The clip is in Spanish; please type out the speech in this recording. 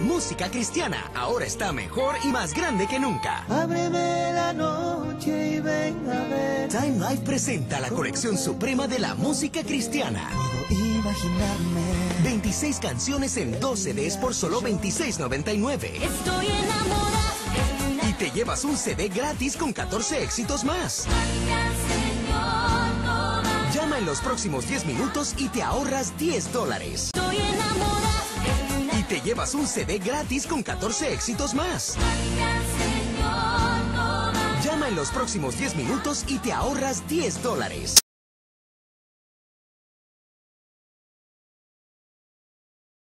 música cristiana. Ahora está mejor y más grande que nunca. Ábreme la noche y ven a ver. Time Life presenta la colección suprema de la música cristiana. Puedo imaginarme. 26 canciones en 12 CDs por solo 26.99. Estoy enamorada. Y te llevas un CD gratis con 14 éxitos más. Llama en los próximos 10 minutos y te ahorras 10 dólares. Estoy enamorada. Llevas un CD gratis con 14 éxitos más. Llama en los próximos 10 minutos y te ahorras 10 dólares.